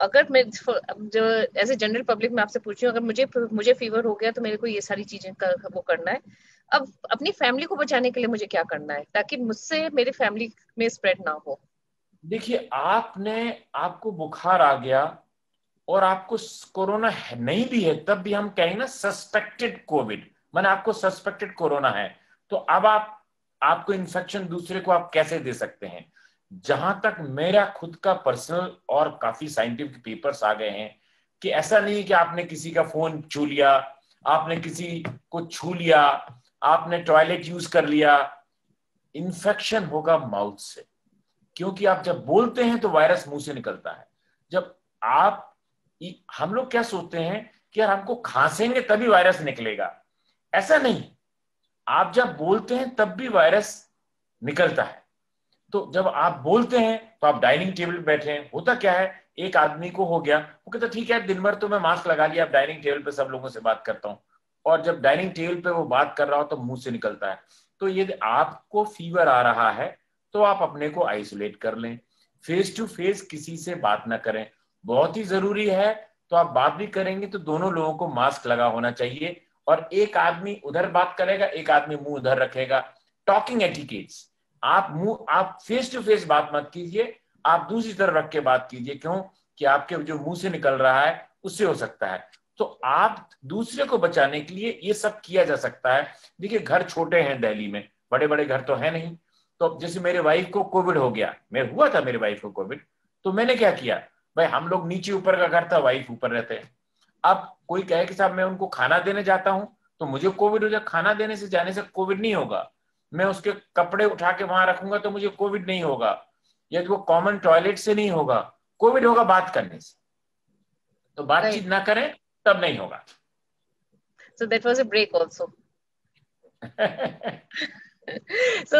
अगर मैं जो एज ए जनरल पब्लिक में आपसे पूछ हूँ अगर मुझे मुझे फीवर हो गया तो मेरे को ये सारी चीज़ें कर, वो करना है। अब अपनी फैमिली को बचाने के लिए मुझे क्या करना है ताकि मुझसे मेरी फैमिली में स्प्रेड ना हो? देखिए आपने आपको बुखार आ गया और आपको कोरोना नहीं भी है तब भी हम कहेंगे ना सस्पेक्टेड कोविड मैंने आपको सस्पेक्टेड कोरोना है तो अब आप आपको इन्फेक्शन दूसरे को आप कैसे दे सकते हैं? जहाँ तक मेरा खुद का पर्सनल और काफ़ी साइंटिफिक पेपर्स आ गए हैं कि ऐसा नहीं कि आपने किसी का फ़ोन छू लिया, आपने किसी को छू लिया, आपने टॉयलेट यूज़ कर लिया। इन्फेक्शन होगा माउथ से, क्योंकि आप जब बोलते हैं तो वायरस मुँह से निकलता है। जब आप हम लोग क्या सोचते हैं कि यार हमको खांसेंगे तभी वायरस निकलेगा। ऐसा नहीं, आप जब बोलते हैं तब भी वायरस निकलता है। तो जब आप बोलते हैं तो आप डाइनिंग टेबल पर बैठे हैं। होता क्या है, एक आदमी को हो गया, वो कहता, ठीक है, दिन भर तो मैं मास्क लगा लिया, अब डाइनिंग टेबल पे सब लोगों से बात करता हूँ। और जब डाइनिंग टेबल पे वो बात कर रहा हो तो मुँह से निकलता है। तो यदि आपको फीवर आ रहा है तो आप अपने को आइसोलेट कर लें। फेस टू फेस किसी से बात ना करें। बहुत ही ज़रूरी है तो आप बात भी करेंगे तो दोनों लोगों को मास्क लगा होना चाहिए। और एक आदमी उधर बात करेगा, एक आदमी मुँह उधर रखेगा। टॉकिंग एटिकेट्स आप मुँह, आप फेस टू फेस बात मत कीजिए। आप दूसरी तरफ़ रख के बात कीजिए। क्यों? कि आपके जो मुँह से निकल रहा है, उससे हो सकता है। तो आप दूसरे को बचाने के लिए ये सब किया जा सकता है। देखिए, घर छोटे हैं दिल्ली में। बड़े बड़े घर तो है नहीं। तो जैसे मेरे वाइफ को कोविड हो गया। मैं हुआ था मेरे वाइफ को कोविड तो मैंने क्या किया? भाई, हम लोग नीचे ऊपर का घर था वाइफ ऊपर रहते हैं। अब कोई कहे कि साहब, मैं उनको खाना देने जाता हूँ तो मुझे कोविड हो जाए खाना देने से जाने से कोविड नहीं होगा। मैं उसके कपड़े उठा के वहाँ रखूँगा तो मुझे कोविड नहीं होगा। यदि वो कॉमन टॉयलेट से नहीं होगा कोविड होगा बात करने से। तो बातचीत ना करें तब नहीं होगा। So that was a break also. So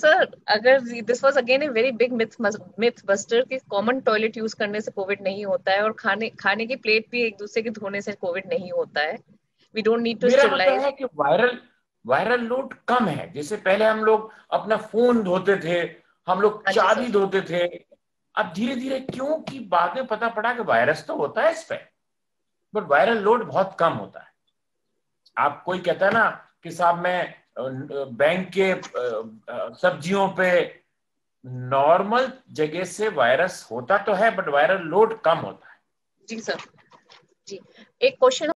sir अगर this was again a very big myth myth buster कि कॉमन टॉयलेट यूज़ करने से कोविड नहीं होता है और खाने खाने की प्लेट भी एक दूसरे के धोने से कोविड नहीं होता है। We don't need to sterilize कि वायरल वायरल लोड कम है। जैसे पहले हम लोग अपना फ़ोन धोते थे हम लोग अच्छा, चाबी धोते थे। अब धीरे धीरे क्यों की बाद में पता पड़ा कि वायरस तो होता है इस पे बट वायरल लोड बहुत कम होता है। आप कोई कहता है ना कि साहब मैं बैंक के सब्जियों पे नॉर्मल जगह से वायरस होता तो है बट वायरल लोड कम होता है। जी सर। जी। एक क्वेश्चन